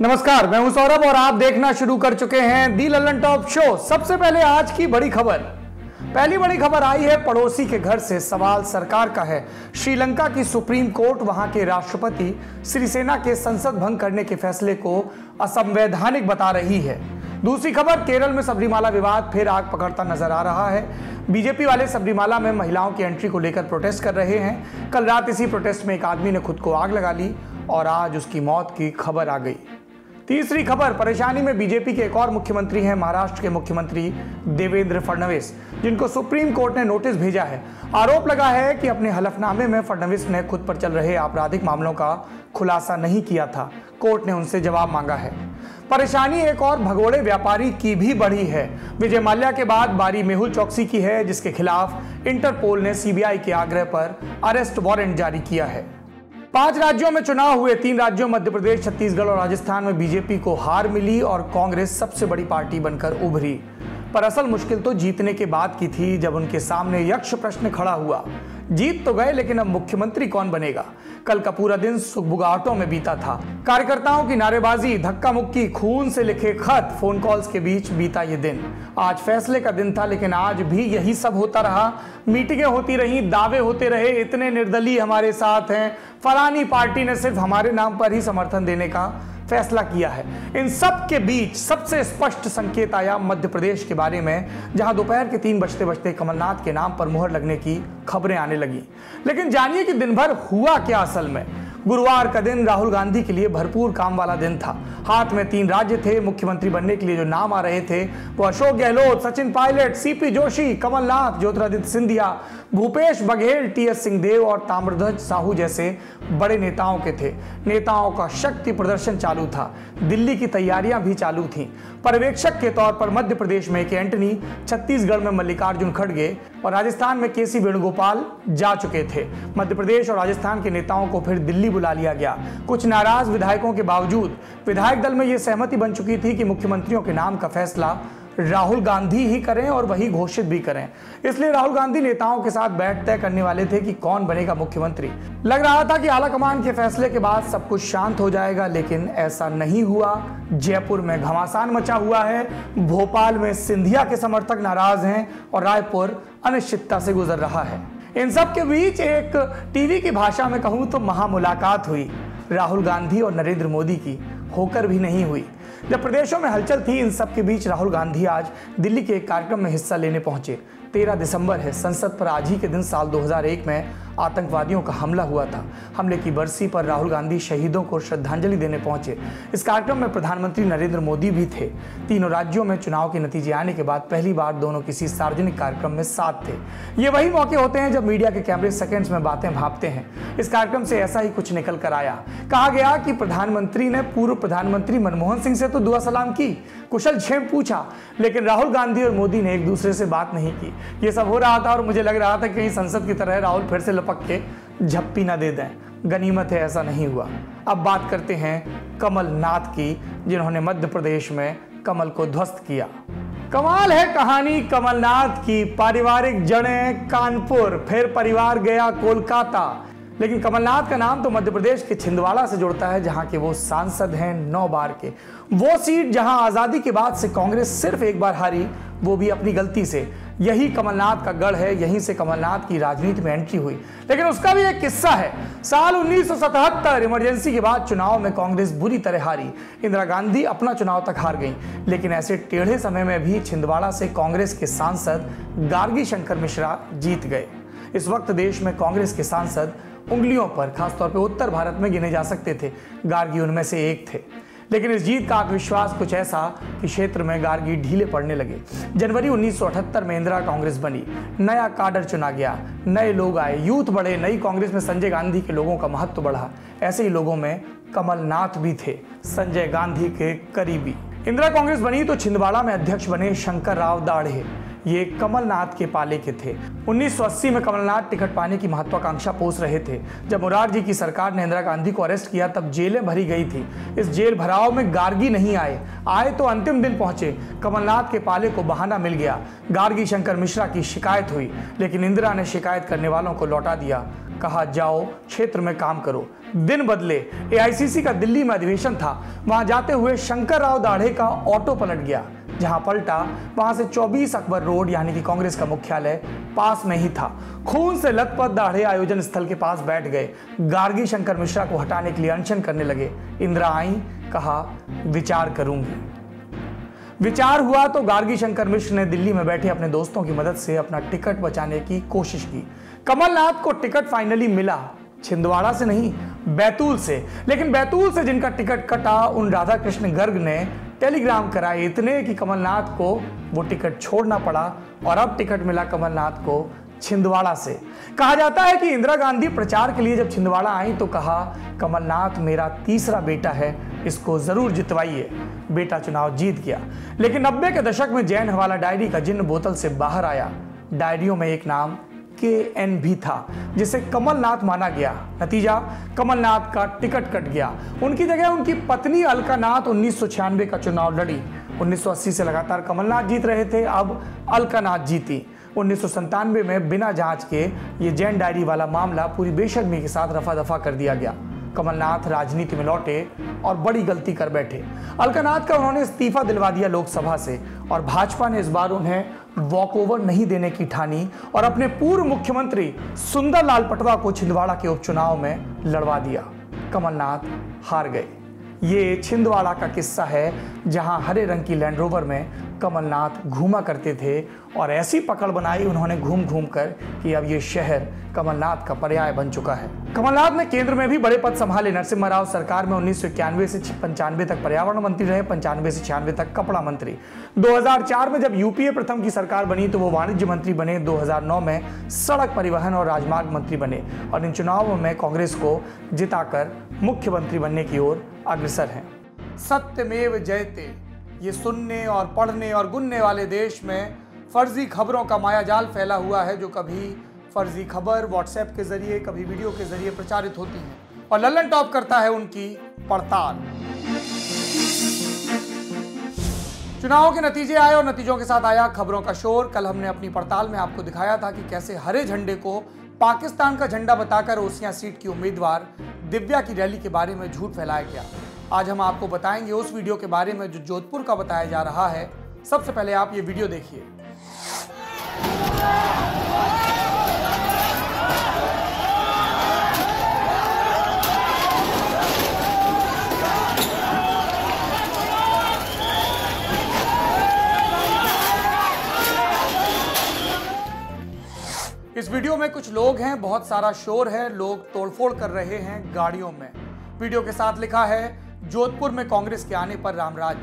नमस्कार, मैं हूँ सौरभ और आप देखना शुरू कर चुके हैं दी ललन टॉप शो। सबसे पहले आज की बड़ी खबर। पहली बड़ी खबर आई है, पड़ोसी के घर से सवाल सरकार का है। श्रीलंका की सुप्रीम कोर्ट, वहाँ के राष्ट्रपति श्रीसेना के संसद भंग करने के फैसले को असंवैधानिक बता रही है। दूसरी खबर, केरल में सबरीमाला विवाद फिर आग पकड़ता नज़र आ रहा है। बीजेपी वाले सबरीमाला में महिलाओं की एंट्री को लेकर प्रोटेस्ट कर रहे हैं। कल रात इसी प्रोटेस्ट में एक आदमी ने खुद को आग लगा ली और आज उसकी मौत की खबर आ गई। तीसरी खबर, परेशानी में बीजेपी के एक और मुख्यमंत्री हैं, महाराष्ट्र के मुख्यमंत्री देवेंद्र फडणवीस, जिनको सुप्रीम कोर्ट ने नोटिस भेजा है। आरोप लगा है कि अपने हलफनामे में फडणवीस ने खुद पर चल रहे आपराधिक मामलों का खुलासा नहीं किया था। कोर्ट ने उनसे जवाब मांगा है। परेशानी एक और भगोड़े व्यापारी की भी बढ़ी है। विजय माल्या के बाद बारी मेहुल चौकसी की है, जिसके खिलाफ इंटरपोल ने सीबीआई के आग्रह पर अरेस्ट वारंट जारी किया है। पाँच राज्यों में चुनाव हुए, तीन राज्यों, मध्य प्रदेश, छत्तीसगढ़ और राजस्थान में बीजेपी को हार मिली और कांग्रेस सबसे बड़ी पार्टी बनकर उभरी। पर असल मुश्किल तो जीतने के बाद की थी जब उनके सामने यक्ष प्रश्न खड़ा हुआ। जीत तो गए, लेकिन अब मुख्यमंत्री कौन बनेगा? कल का पूरा दिन सुखबुगाहटों में बीता था। कार्यकर्ताओं की नारेबाजी धक्का मुक्की खून से लिखे खत फ़ोन कॉल्स के बीच बीता ये दिन। आज फैसले का दिन था, लेकिन आज भी यही सब होता रहा। मीटिंगें होती रही, दावे होते रहे, इतने निर्दलीय हमारे साथ हैं। फलानी पार्टी ने सिर्फ़ हमारे नाम पर ही समर्थन देने का फैसला किया है। इन सब के बीच सबसे स्पष्ट संकेत आया मध्य प्रदेश के बारे में, जहाँ दोपहर के तीन बजते बजते कमलनाथ के नाम पर मुहर लगने की खबरें आने लगी। लेकिन जानिए कि दिन भर हुआ क्या असल में। गुरुवार का दिन राहुल गांधी के लिए भरपूर काम वाला दिन था। हाथ में तीन राज्य थे, मुख्यमंत्री बनने के लिए जो नाम आ रहे थे, वो अशोक गहलोत, सचिन पायलट सीपी जोशी कमलनाथ, ज्योतिरादित्य सिंधिया, भूपेश बघेल टी एस सिंहदेव और ताम्रध्वज साहू जैसे बड़े नेताओं के थे। नेताओं का शक्ति प्रदर्शन चालू था। दिल्ली की तैयारियाँ भी चालू थीं। पर्यवेक्षक के तौर पर मध्य प्रदेश में के एंटनी, छत्तीसगढ़ में मल्लिकार्जुन खड़गे और राजस्थान में केसी वेणुगोपाल जा चुके थे। मध्य प्रदेश और राजस्थान के नेताओं को फिर दिल्ली बुला लिया गया। कुछ नाराज़ विधायकों के बावजूद, विधायक दल में यह सहमति बन चुकी थी कि मुख्यमंत्रियों के नाम का फैसला राहुल गांधी ही करें और वही घोषित भी करें। इसलिए राहुल गांधी नेताओं के साथ बैठ तय करने वाले थे कि कौन बनेगा मुख्यमंत्री। लग रहा था कि आला कमान के फैसले के बाद सब कुछ शांत हो जाएगा, लेकिन ऐसा नहीं हुआ। जयपुर में घमासान मचा हुआ है। भोपाल में सिंधिया के समर्थक नाराज़ हैं और रायपुर अनिश्चितता से गुजर रहा है। इन सब के बीच एक टीवी की भाषा में कहूँ तो महामुलाकात हुई। राहुल गांधी और नरेंद्र मोदी की होकर भी नहीं हुई। जब प्रदेशों में हलचल थी, इन सब के बीच राहुल गांधी आज दिल्ली के एक कार्यक्रम में हिस्सा लेने पहुँचे। तेरह दिसंबर है, संसद पर आज ही के दिन साल 2001 में आतंकवादियों का हमला हुआ था। हमले की बरसी पर राहुल गांधी शहीदों को श्रद्धांजलि देने पहुँचे। इस कार्यक्रम में प्रधानमंत्री नरेंद्र मोदी भी थे। तीनों राज्यों में चुनाव के नतीजे आने के बाद पहली बार दोनों किसी सार्वजनिक कार्यक्रम में साथ थे। ये वही मौके होते हैं जब मीडिया के कैमरे सेकेंड्स में बातें भापते हैं। इस कार्यक्रम से ऐसा ही कुछ निकल कर आया। कहा गया कि प्रधानमंत्री ने पूर्व प्रधानमंत्री मनमोहन सिंह से तो दुआ सलाम की, कुशल क्षेम पूछा, लेकिन राहुल गांधी और मोदी ने एक दूसरे से बात नहीं की। ये सब हो रहा था और मुझे लग रहा था कि संसद की तरह राहुल फिर से लपक के झप्पी ना दे दें। गनीमत है, ऐसा नहीं हुआ। अब बात करते हैं कमलनाथ की, जिन्होंने मध्य प्रदेश में कमल को ध्वस्त किया। कमाल है कहानी कमलनाथ की। पारिवारिक जड़ें कानपुर, फिर परिवार गया कोलकाता। लेकिन कमलनाथ का नाम तो मध्य प्रदेश के छिंदवाड़ा से जुड़ता है, जहाँ के वो सांसद हैं नौ बार के। वो सीट जहाँ आज़ादी के बाद से कांग्रेस सिर्फ़ एक बार हारी, वो भी अपनी गलती से। यही कमलनाथ का गढ़ है, यहीं से कमलनाथ की राजनीति में एंट्री हुई। लेकिन उसका भी एक किस्सा है। साल 1977 इमरजेंसी के बाद चुनाव में कांग्रेस बुरी तरह हारी। इंदिरा गांधी अपना चुनाव तक हार गई। लेकिन ऐसे टेढ़े समय में भी छिंदवाड़ा से कांग्रेस के सांसद गार्गी शंकर मिश्रा जीत गए। इस वक्त देश में कांग्रेस के सांसद उंगलियों पर, खासतौर पर उत्तर भारत में गिने जा सकते थे। गार्गी उनमें से एक थे। लेकिन इस जीत का आत्मविश्वास कुछ ऐसा कि क्षेत्र में गार्गी ढीले पड़ने लगे। जनवरी 1978 में इंदिरा कांग्रेस बनी। नया काडर चुना गया। नए लोग आए। यूथ बढ़े। नई कांग्रेस में संजय गांधी के लोगों का महत्व बढ़ा। ऐसे ही लोगों में कमलनाथ भी थे। संजय गांधी के करीबी। इंदिरा कांग्रेस बनी तो छिंदवाड़ा में अध्यक्ष बने शंकर राव दाढ़े। ये कमलनाथ के पाले के थे। 1980 में कमलनाथ टिकट पाने की महत्वाकांक्षा पोस रहे थे। जब मुरारजी की सरकार ने इंदिरा गांधी को अरेस्ट किया, तब जेलें भरी गई थी। इस जेल भराव में गार्गी नहीं आए। आए तो अंतिम दिन पहुँचे। कमलनाथ के पाले को बहाना मिल गया। गार्गी शंकर मिश्रा की शिकायत हुई, लेकिन इंदिरा ने शिकायत करने वालों को लौटा दिया। कहा, जाओ, क्षेत्र में काम करो। दिन बदले। एआईसीसी का दिल्ली में अधिवेशन था। वहाँ जाते हुए शंकर राव दाढ़े का ऑटो पलट गया। जहाँ पलटा वहाँ से 24 अकबर रोड, यानी कि कांग्रेस का मुख्यालय, पास में ही था। खून से लथपथ दाढ़े आयोजन स्थल के पास बैठ गए। गार्गी शंकर मिश्रा को हटाने के लिए अनशन करने लगे। इंदिरा आई कहा, विचार करूँगी। विचार हुआ तो गार्गी शंकर मिश्र ने दिल्ली में बैठे अपने दोस्तों की मदद से अपना टिकट बचाने की कोशिश की। कमलनाथ को टिकट फाइनली मिला। छिंदवाड़ा से नहीं, बैतूल से। लेकिन बैतूल से जिनका टिकट कटा, उन राधा कृष्ण गर्ग ने टेलीग्राम कराए इतने कि कमलनाथ को वो टिकट छोड़ना पड़ा और अब टिकट मिला कमलनाथ को छिंदवाड़ा से। कहा जाता है कि इंदिरा गांधी प्रचार के लिए जब छिंदवाड़ा आई तो कहा, कमलनाथ मेरा तीसरा बेटा है, इसको ज़रूर जितवाइए। बेटा चुनाव जीत गया। लेकिन नब्बे के दशक में जैन हवाला डायरी का जिन्न बोतल से बाहर आया, डायरियों में एक नाम के एन भी था, जिसे कमलनाथ माना गया। नतीजा, कमलनाथ का टिकट कट गया। उनकी जगह उनकी पत्नी अलकानाथ उन्नीस का चुनाव लड़ी। 1980 से लगातार कमलनाथ जीत रहे थे, अब अलकानाथ जीती। उन्नीस में बिना जाँच के ये जैन डायरी वाला मामला पूरी बेशर्मी के साथ रफा दफ़ा कर दिया गया। कमलनाथ राजनीति में लौटे और बड़ी गलती कर बैठे। अलकानाथ का उन्होंने इस्तीफा दिलवा दिया लोकसभा से, और भाजपा ने इस बार उन्हें वॉक ओवर नहीं देने की ठानी और अपने पूर्व मुख्यमंत्री सुंदरलाल पटवा को छिंदवाड़ा के उपचुनाव में लड़वा दिया। कमलनाथ हार गए। ये छिंदवाड़ा का किस्सा है जहाँ हरे रंग की लैंड रोवर में कमलनाथ घूमा करते थे और ऐसी पकड़ बनाई उन्होंने घूम घूम कर कि अब ये शहर कमलनाथ का पर्याय बन चुका है। कमलनाथ ने केंद्र में भी बड़े पद संभाले। नरसिम्हा राव सरकार में उन्नीस सौ इक्यानवे से पंचानवे तक पर्यावरण मंत्री रहे, पंचानवे से छियानवे तक कपड़ा मंत्री। 2004 में जब यूपीए प्रथम की सरकार बनी तो वो वाणिज्य मंत्री बने। 2009 में सड़क परिवहन और राजमार्ग मंत्री बने और इन चुनावों में कांग्रेस को जिताकर मुख्यमंत्री बनने की ओर अग्रसर हैं। सत्यमेव जयते। ये सुनने और पढ़ने और गुनने वाले देश में फर्जी खबरों का मायाजाल फैला हुआ है जो कभी फर्जी खबर व्हाट्सएप के ज़रिए, कभी वीडियो के ज़रिए प्रचारित होती है और लल्लन टॉप करता है उनकी पड़ताल। चुनाव के नतीजे आए और नतीजों के साथ आया खबरों का शोर। कल हमने अपनी पड़ताल में आपको दिखाया था कि कैसे हरे झंडे को पाकिस्तान का झंडा बताकर ओसिया सीट की उम्मीदवार दिव्या की रैली के बारे में झूठ फैलाया गया। आज हम आपको बताएँगे उस वीडियो के बारे में जो जोधपुर का बताया जा रहा है। सबसे पहले आप ये वीडियो देखिए। इस वीडियो में कुछ लोग हैं, बहुत सारा शोर है, लोग तोड़फोड़ कर रहे हैं गाड़ियों में। वीडियो के साथ लिखा है जोधपुर में कांग्रेस के आने पर रामराज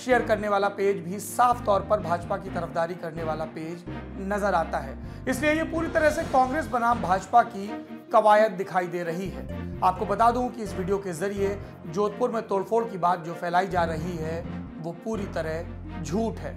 शेयर करने वाला पेज भी साफ़ तौर पर भाजपा की तरफदारी करने वाला पेज नज़र आता है। इसलिए ये पूरी तरह से कांग्रेस बनाम भाजपा की कवायद दिखाई दे रही है। आपको बता दूँ कि इस वीडियो के ज़रिए जोधपुर में तोड़फोड़ की बात जो फैलाई जा रही है, वो पूरी तरह झूठ है।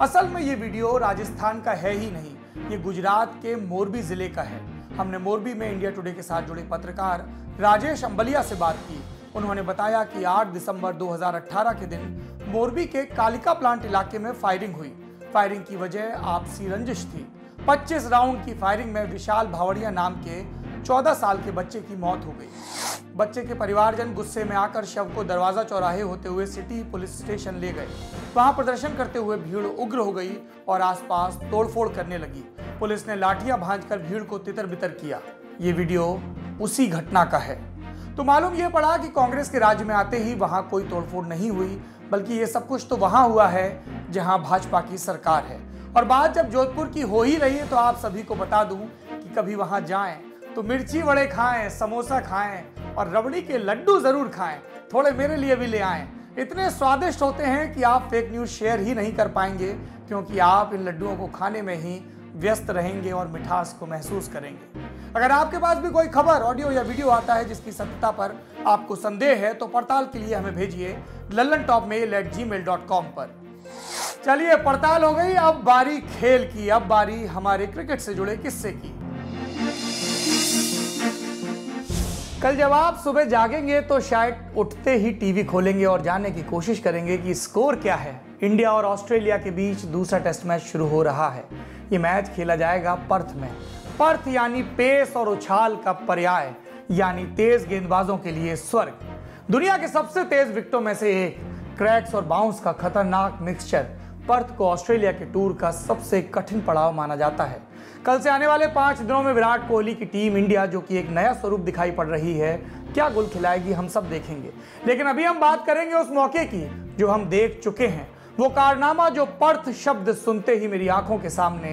असल में ये वीडियो राजस्थान का है ही नहीं, ये गुजरात के मोरबी ज़िले का है। हमने मोरबी में इंडिया टुडे के साथ जुड़े पत्रकार राजेश अंबलिया से बात की। उन्होंने बताया कि 8 दिसंबर 2018 के दिन मोरबी के कालिका प्लांट इलाके में फायरिंग हुई। फायरिंग की वजह आपसी रंजिश थी। 25 राउंड की फायरिंग में विशाल भावड़िया नाम के 14 साल के बच्चे की मौत हो गई। बच्चे के परिवारजन गुस्से में आकर शव को दरवाज़ा चौराहे होते हुए सिटी पुलिस स्टेशन ले गए। वहाँ प्रदर्शन करते हुए भीड़ उग्र हो गई और आसपास तोड़फोड़ करने लगी। पुलिस ने लाठियाँ भांजकर भीड़ को तितर बितर किया। ये वीडियो उसी घटना का है। तो मालूम यह पड़ा कि कांग्रेस के राज्य में आते ही वहाँ कोई तोड़फोड़ नहीं हुई, बल्कि ये सब कुछ तो वहाँ हुआ है, जहाँ भाजपा की सरकार है। और बात जब जोधपुर की हो ही रही है तो आप सभी को बता दूँ कि कभी वहाँ जाएँ तो मिर्ची वड़े खाएँ, समोसा खाएँ और रबड़ी के लड्डू ज़रूर खाएँ, थोड़े मेरे लिए भी ले आएँ। इतने स्वादिष्ट होते हैं कि आप फेक न्यूज़ शेयर ही नहीं कर पाएँगे, क्योंकि आप इन लड्डुओं को खाने में ही व्यस्त रहेंगे और मिठास को महसूस करेंगे। अगर आपके पास भी कोई खबर ऑडियो या वीडियो आता है जिसकी सत्यता पर आपको संदेह है तो पड़ताल के लिए हमें भेजिए Lallantop mail at Gmail dot com पर। चलिए, पड़ताल हो गई। अब बारी खेल की। अब बारी हमारे क्रिकेट से जुड़े किस्से की। कल जब आप सुबह जागेंगे तो शायद उठते ही टीवी खोलेंगे और जानने की कोशिश करेंगे कि स्कोर क्या है। इंडिया और ऑस्ट्रेलिया के बीच दूसरा टेस्ट मैच शुरू हो रहा है। ये मैच खेला जाएगा पर्थ में। पर्थ यानी पेस और उछाल का पर्याय, यानी तेज गेंदबाजों के लिए स्वर्ग। दुनिया के सबसे तेज विकटों में से एक, क्रैक्स और बाउंस का खतरनाक मिक्सचर पर्थ को ऑस्ट्रेलिया के टूर का सबसे कठिन पड़ाव माना जाता है। कल से आने वाले पाँच दिनों में विराट कोहली की टीम इंडिया, जो कि एक नया स्वरूप दिखाई पड़ रही है, क्या गुल खिलाएगी हम सब देखेंगे। लेकिन अभी हम बात करेंगे उस मौके की, जो हम देख चुके हैं। वो कारनामा जो पर्थ शब्द सुनते ही मेरी आँखों के सामने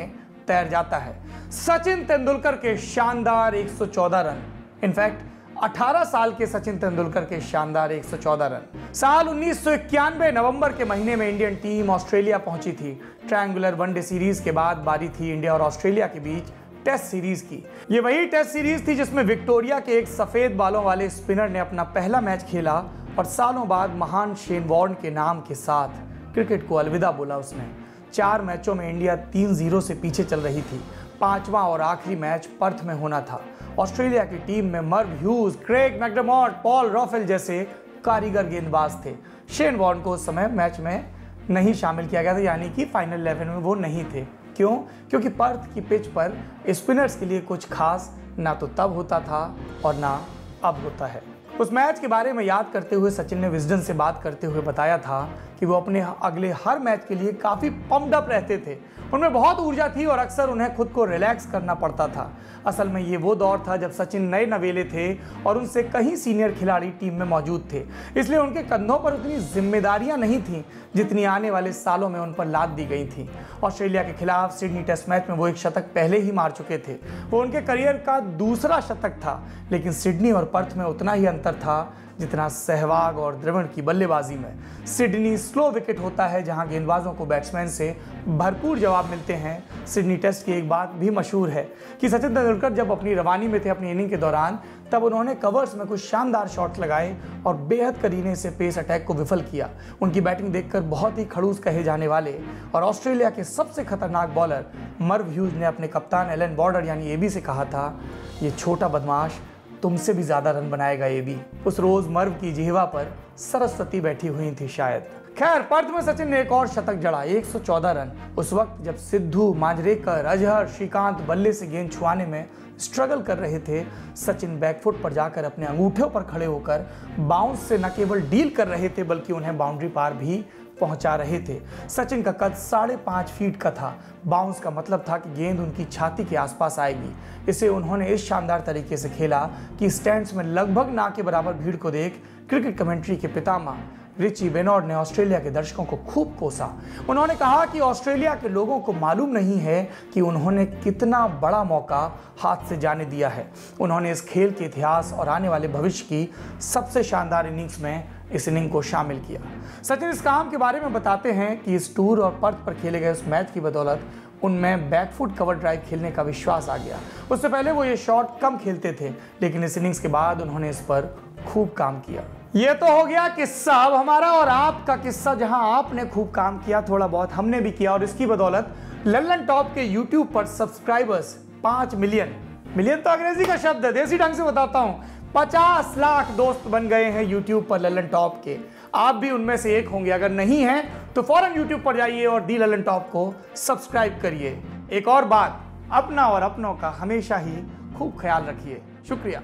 तैर जाता है। सचिन तेंदुलकर के शानदार 114 रन। इनफैक्ट 18 साल के सचिन तेंदुलकर के शानदार 114 रन। साल उन्नीस सौ इक्यानबे नवंबर के महीने में इंडियन टीम ऑस्ट्रेलिया पहुँची थी। ट्रायंगुलर वनडे सीरीज़ के बाद बारी थी इंडिया और ऑस्ट्रेलिया के बीच टेस्ट सीरीज़ की। ये वही टेस्ट सीरीज़ थी जिसमें विक्टोरिया के एक सफ़ेद बालों वाले स्पिनर ने अपना पहला मैच खेला और सालों बाद महान शेन वॉर्न के नाम के साथ क्रिकेट को अलविदा बोला उसने। चार मैचों में इंडिया तीन ज़ीरो से पीछे चल रही थी। पांचवा और आखिरी मैच पर्थ में होना था। ऑस्ट्रेलिया की टीम में Merv Hughes, Craig McDermott Paul Reiffel जैसे कारीगर गेंदबाज थे। शेन वॉर्न को उस समय मैच में नहीं शामिल किया गया था, यानी कि फाइनल इलेवन में वो नहीं थे। क्यों? क्योंकि पर्थ की पिच पर स्पिनर्स के लिए कुछ खास ना तो तब होता था और ना अब होता है। उस मैच के बारे में याद करते हुए सचिन ने विजडन से बात करते हुए बताया था कि वो अपने अगले हर मैच के लिए काफ़ी पम्पडअप रहते थे। उनमें बहुत ऊर्जा थी और अक्सर उन्हें खुद को रिलैक्स करना पड़ता था। असल में ये वो दौर था जब सचिन नए नवेले थे और उनसे कहीं सीनियर खिलाड़ी टीम में मौजूद थे। इसलिए उनके कंधों पर उतनी जिम्मेदारियाँ नहीं थीं जितनी आने वाले सालों में उन पर लाद दी गई थी। ऑस्ट्रेलिया के खिलाफ सिडनी टेस्ट मैच में वो एक शतक पहले ही मार चुके थे। वो उनके करियर का दूसरा शतक था, लेकिन सिडनी और पर्थ में उतना ही अंतर था जितना सहवाग और द्रवण की बल्लेबाजी में। सिडनी स्लो विकेट होता है, जहाँ गेंदबाजों को बैट्समैन से भरपूर जवाब मिलते हैं। सिडनी टेस्ट की एक बात भी मशहूर है कि सचिन तेंदुलकर जब अपनी रवानी में थे अपनी इनिंग के दौरान, तब उन्होंने कवर्स में कुछ शानदार शॉट्स लगाए और बेहद करीने से पेस अटैक को विफल किया। उनकी बैटिंग देखकर बहुत ही खड़ूस कहे जाने वाले और ऑस्ट्रेलिया के सबसे खतरनाक बॉलर मर्व ह्यूज ने अपने कप्तान एलन बॉर्डर, यानी एबी से कहा था, ये छोटा बदमाश तुमसे भी ज़्यादा रन बनाएगा ये भी। उस रोज मर्व की जिहवा पर सरस्वती बैठी हुई थी शायद। खैर, पर्थ में सचिन ने एक और शतक जड़ा 114 रन। उस वक्त जब सिद्धू, मांजरेकर, अजहर, श्रीकांत, बल्ले से गेंद छुआने में स्ट्रगल कर रहे थे, सचिन बैकफुट पर जाकर अपने अंगूठों पर खड़े होकर बाउंस से न केवल डील कर रहे थे, बल्कि उन्हें बाउंड्री पार भी पहुँचा रहे थे। सचिन का कद साढ़े पाँच फीट का था। बाउंस का मतलब था कि गेंद उनकी छाती के आसपास आएगी। इसे उन्होंने इस शानदार तरीके से खेला कि स्टैंड्स में लगभग ना के बराबर भीड़ को देख क्रिकेट कमेंट्री के पितामा रिची बेनॉर्ड ने ऑस्ट्रेलिया के दर्शकों को खूब कोसा। उन्होंने कहा कि ऑस्ट्रेलिया के लोगों को मालूम नहीं है कि उन्होंने कितना बड़ा मौका हाथ से जाने दिया है। उन्होंने इस खेल के इतिहास और आने वाले भविष्य की सबसे शानदार इनिंग्स में इस इनिंग को शामिल किया। सचिन, इस काम के बारे में बताते हैं कि इस टूर और पर्थ पर खेले गए उस मैच की बदौलत उनमें बैकफुट कवर ड्राइव खेलने का विश्वास आ गया। उससे पहले वो ये शॉट कम खेलते थे, लेकिन इस इनिंग्स के बाद उन्होंने इस पर खूब काम किया। ये तो हो गया किस्सा। अब हमारा और आपका किस्सा, जहाँ आपने खूब काम किया, थोड़ा बहुत हमने भी किया, और इसकी बदौलत लल्लन टॉप के यूट्यूब पर सब्सक्राइबर्स पाँच मिलियन मिलियन तो अंग्रेज़ी का शब्द है, देसी ढंग से बताता हूँ। पचास लाख दोस्त बन गए हैं यूट्यूब पर लल्लन टॉप के। आप भी उनमें से एक होंगे, अगर नहीं है तो फ़ौरन यूट्यूब पर जाइए और दी लल्लन टॉप को सब्सक्राइब करिए। एक और बात, अपना और अपनों का हमेशा ही खूब ख्याल रखिए। शुक्रिया।